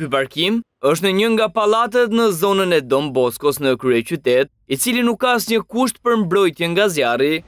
Ky parkim është në një nga pallatet në zonën e Don Boskos në kryeqytet, i cili nuk ka asnjë kusht për mbrojtje nga zjarri.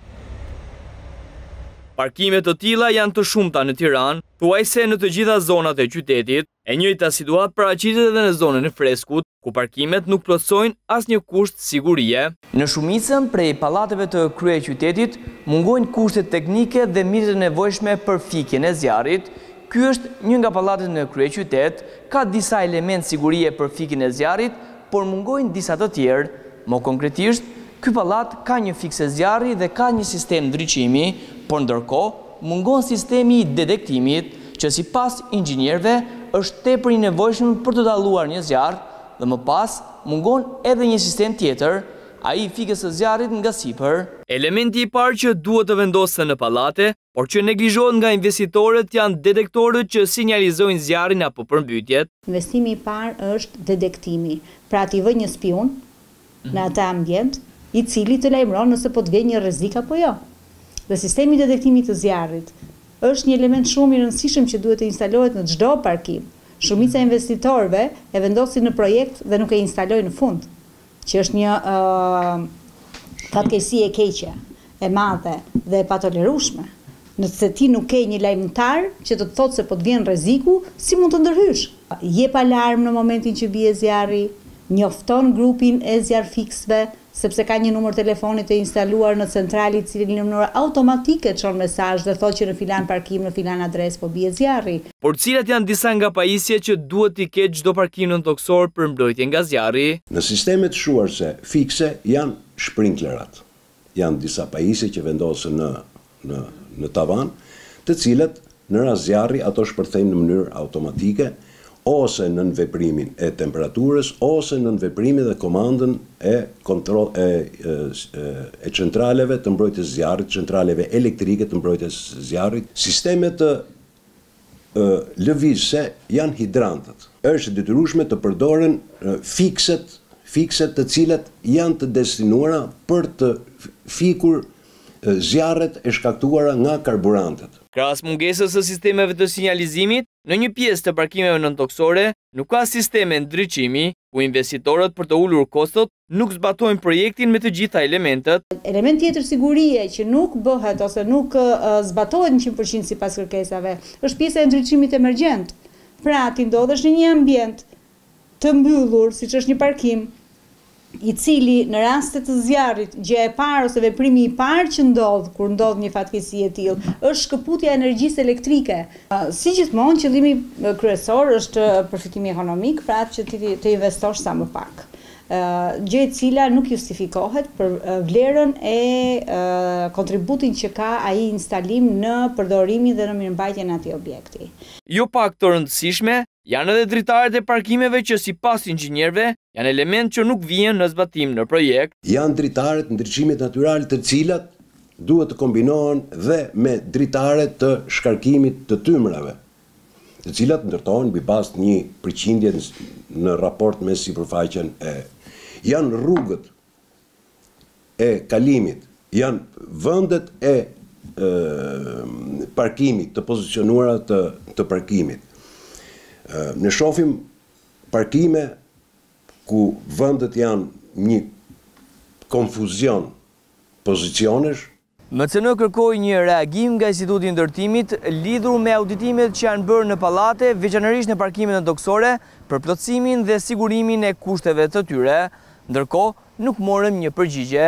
Parkime të tilla janë të shumta në Tiranë, thuajse në të gjitha zonat e qytetit. E njëjta situatë paraqitet edhe në zonën e Freskut, ku parkimet nuk plotësojnë asnjë kusht sigurie. Në shumicën prej pallateve të kryeqytetit mungojnë kushtet teknike dhe mjetet e nevojshme për fikjen e zjarrit. Ky është një nga pallatet në kryeqytet, ka disa elementë sigurie për fikjen e zjarrit, por mungojnë disa të tjerë. Më konkretisht, ky pallat ka një fikse zjarri dhe ka një sistem ndriçimi, por ndërkohë, Mungon sistemi i detektimit, që sipas inxhinierëve është tepër i nevojshëm për të dalluar një zjarr dhe më pas mungon edhe një sistem tjetër, ai i fikës së zjarrit nga sipër. Elementi i parë që duhet të vendosen në pallate, por që neglizhohet nga investitorët janë detektorët që sinjalizojnë zjarrin apo përmbytjet. Investimi i parë është detektimi, pra t'i vë një spiun në atë ambient, i cili të lajmëron nëse po të vjen një rrezik apo jo. Dhe sistemi i detektimit të zjarrit është një element shumë i rëndësishëm që duhet të instalohet në çdo parkim. Shumica e investitorëve e vendosin në projekt dhe nuk e instalojnë në fund, që është një fatkeqësi e keqe. e madhe dhe e patolerushme. Nëse ti nuk ke një lajmëtar që të të thotë se po të vjen rreziku, si mund të ndërhysh? Jep alarm në momentin që bie zjarri, njofton grupin e zjarrfikësve, sepse ka një numër telefoni të instaluar në central i cili në mënyrë automatike çon mesazh dhe thotë që në filan parkim në filan adresë po bie zjarri. Por cilat janë disa nga pajisjet që duhet t'i ketë çdo parkim nëntokësor për mbrojtje nga zjarri? Në sistemet shuarëse fikse janë shprinklerat, janë disa pajisje që vendosen në në tavan, të cilat në rast zjarri ato shpërthejnë në mënyrë automatike ose nën veprimin e temperaturës ose nën veprimin dhe komandën e e e centraleve të mbrojtjes së zjarrit, centraleve elektrike të mbrojtjes së zjarrit, sistemet lëvizëse janë hidrantët. Është e detyrueshme të përdoren fikset fikse të cilat janë të destinuara për të fikur zjarret e shkaktuara nga karburantet. Krahas mungesës së sistemeve të sinjalizimit, në një pjesë të parkimeve nëntokësore nuk ka sisteme ndriçimi, ku investitorët për të ulur kostot nuk zbatojnë projektin me të gjitha elementët. Element tjetër sigurie që nuk bëhet ose nuk zbatohet njëqind për qind sipas kërkesave, është pjesa e ndriçimit emergjent. Pra, ti ndodhesh në një ambjent të mbyllur, siç është një parkim, i cili në raste të zjarrit, gjëja e parë ose veprimi i parë që ndodh kur ndodh një fatkeqësi e tillë, është shkëputja e energjisë elektrike. Si gjithmonë, qëllimi kryesor është përfitimi ekonomik, pra që ti të investosh sa më pak. gjë e cila nuk justifikohet për vlerën e kontributin që ka ai instalim në përdorimin dhe në mirëmbajtjen e atij objekti. Jo pak të rëndësishme janë edhe dritaret e parkimeve që sipas inxhinierëve janë elementë që nuk vihen në zbatim në projekt. Janë dritaret, ndriçimet natyrale të cilat duhet të kombinohen dhe me dritare të shkarkimit të tymrave, të cilat ndërtohen mbi bazë të një përqindje në raport me sipërfaqen e Janë rrugët e kalimit, janë vendet e parkimit, të pozicionuara të parkimit. Ne shofim parkime ku vendet janë një konfuzion pozicionesh, MCN kërkoi një reagim nga Instituti i Ndërtimit lidhur me auditimet që janë bërë në pallate, veçanërisht në parkimet nëntokësore, për plotësimin dhe sigurimin e kushteve të tyre. Ndërkohë, nuk morëm një përgjigje.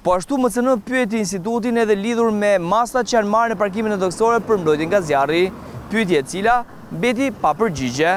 Po ashtu MCN pyeti Institutin edhe lidhur me masat që janë marrë në parkimet nëntokësore për mbrojtjen nga zjarri, pyetje e cila mbeti pa përgjigje.